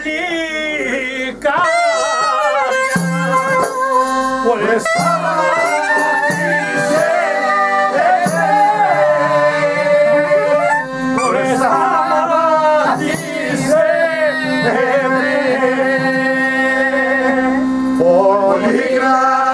Angélica. Por estar Holy Grail.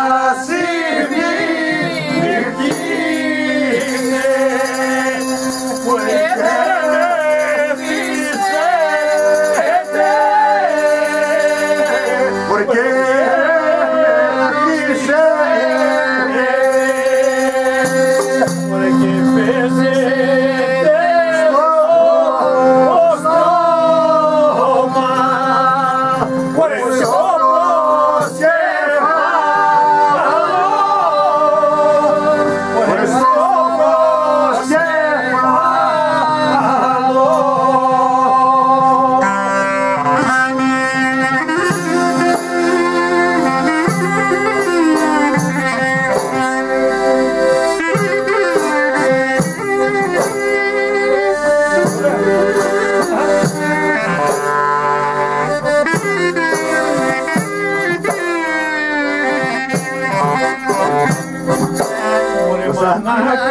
Ah,